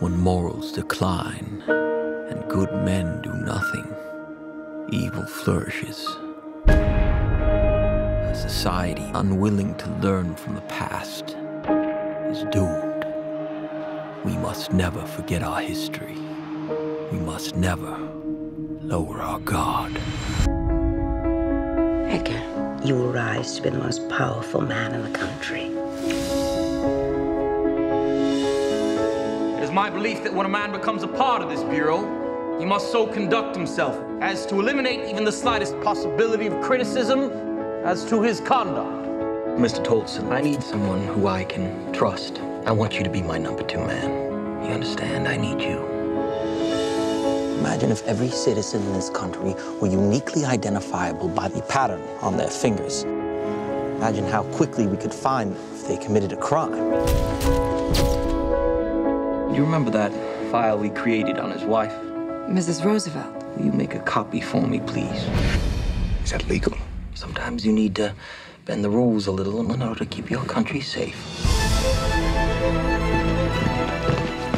When morals decline and good men do nothing, evil flourishes. A society unwilling to learn from the past is doomed. We must never forget our history. We must never lower our guard. Edgar, you will rise to be the most powerful man in the country. Is my belief that when a man becomes a part of this Bureau, he must so conduct himself as to eliminate even the slightest possibility of criticism as to his conduct. Mr. Tolson, I need someone who I can trust. I want you to be my number two man. You understand? I need you. Imagine if every citizen in this country were uniquely identifiable by the pattern on their fingers. Imagine how quickly we could find them if they committed a crime. You remember that file we created on his wife? Mrs. Roosevelt. Will you make a copy for me, please? Is that legal? Sometimes you need to bend the rules a little in order to keep your country safe.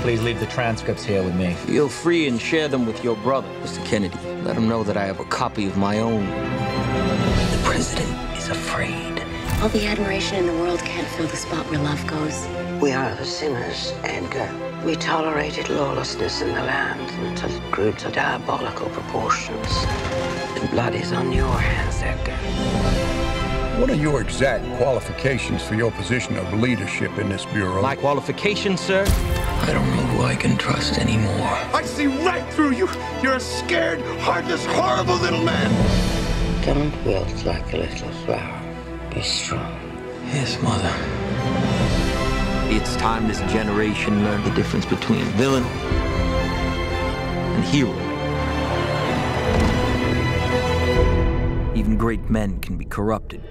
Please leave the transcripts here with me. Feel free and share them with your brother, Mr. Kennedy. Let him know that I have a copy of my own. The president is afraid. All the admiration in the world can't fill the spot where love goes. We are the sinners, Edgar. We tolerated lawlessness in the land until it grew to diabolical proportions. The blood is on your hands, Edgar. What are your exact qualifications for your position of leadership in this bureau? My qualifications, sir? I don't know who I can trust anymore. I see right through you. You're a scared, heartless, horrible little man. Don't wilt like a little flower. Be strong. Yes, Mother. It's time this generation learned the difference between villain and hero. Even great men can be corrupted.